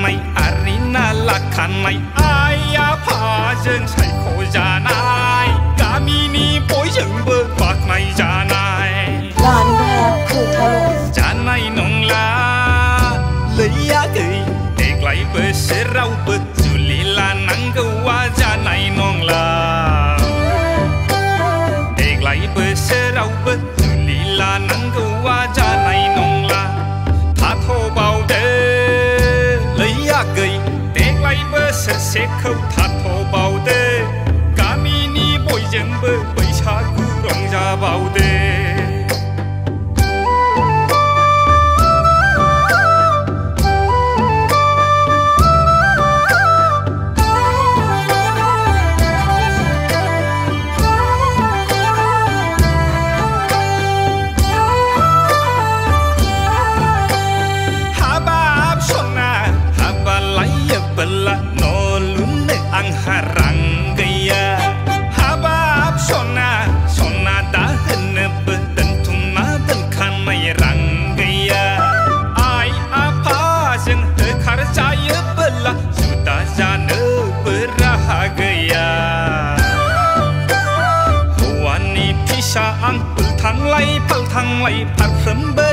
นไออารินาลักขันไม่อายาพาเจงใช้โคจานายกามีนีป่วยยังเบิกบากไม่จานายลานแม่คือเธอจานายนงลาเลยยากเอ้ยเด็กไหลเปิเสราเปิจุลีลานังก็ว่าจานายนงลา借口他逃跑的，干米里没人不。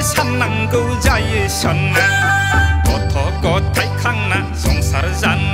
산 남고 자의 선나 고토 고탈 강나 송사를 잔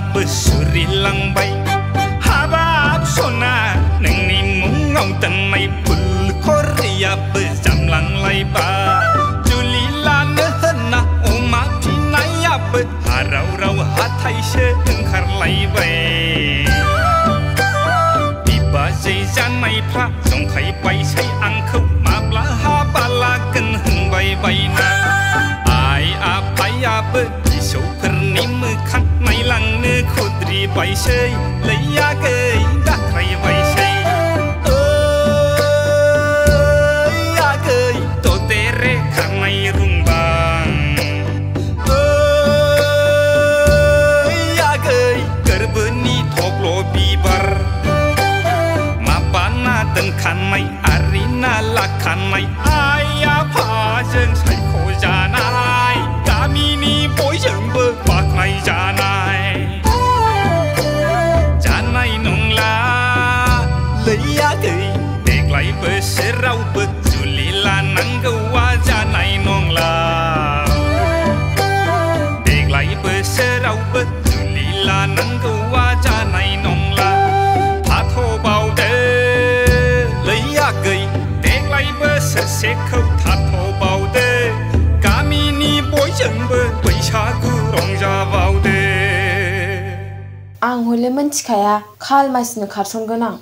บสุริลังไบฮาบาบโซนาหนึ่งนิมุงเอาแตงไม่ปุลโครียาบจำลังไลบาจุลีลาเนฮนาอุมาทินัยาบฮาเราเราฮาไทยเชิงขารไลเบปีบาเจจันไม่พระสงไทไปใช้อังคุมาปลาฮาบาลากันหึงใบใบนาไออาไปอาบ குதிரி பைசை லையாக கக்கரை வைசை Khăn mày, Arina là khăn mày, ai ya phá dân sạch आं हले मिन्थिखाया खालमासिनो खारसनगोन आं